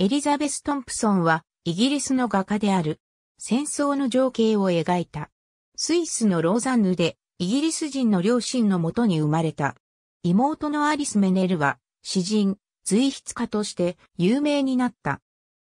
エリザベス・トンプソンはイギリスの画家である。戦争の情景を描いた。スイスのローザンヌでイギリス人の両親のもとに生まれた。妹のアリス・メネルは詩人、随筆家として有名になった。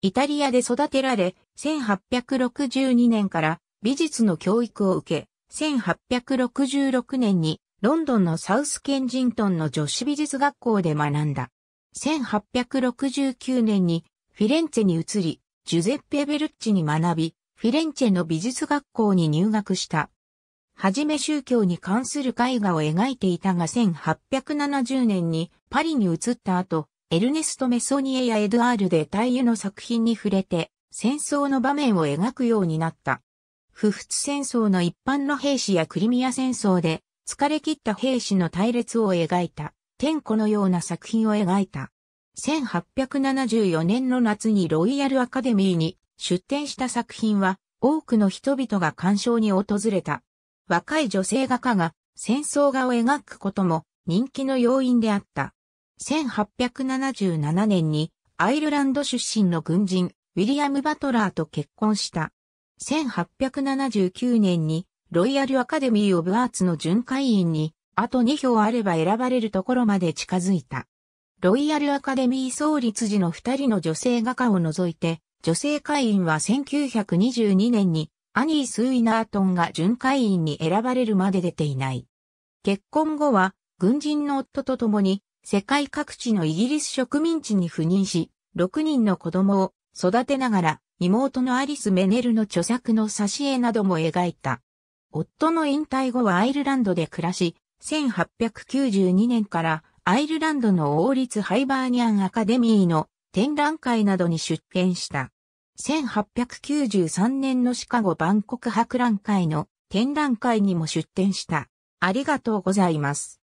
イタリアで育てられ、1862年から美術の教育を受け、1866年にロンドンのサウスケンジントンの女子美術学校で学んだ。1869年にフィレンツェに移り、ジュゼッペ・ベルッチに学び、フィレンチェの美術学校に入学した。はじめ宗教に関する絵画を描いていたが1870年にパリに移った後、エルネスト・メソニエやエドアールで大油の作品に触れて戦争の場面を描くようになった。不仏戦争の一般の兵士やクリミア戦争で疲れ切った兵士の隊列を描いた天子のような作品を描いた。1874年の夏にロイヤルアカデミーに出展した作品は多くの人々が鑑賞に訪れた。若い女性画家が戦争画を描くことも人気の要因であった。1877年にアイルランド出身の軍人ウィリアム・バトラーと結婚した。1879年にロイヤルアカデミー・オブ・アーツの巡回員にあと2票あれば選ばれるところまで近づいた。ロイヤルアカデミー創立時の2人の女性画家を除いて、女性会員は1922年にアニー・スウィナートンが巡回員に選ばれるまで出ていない。結婚後は軍人の夫と共に世界各地のイギリス植民地に赴任し、6人の子供を育てながら妹のアリス・メネルの著作の挿絵なども描いた。夫の引退後はアイルランドで暮らし、1892年からアイルランドの王立ハイバーニアンアカデミーの展覧会などに出展した。1893年のシカゴ万国博覧会の展覧会にも出展した。ありがとうございます。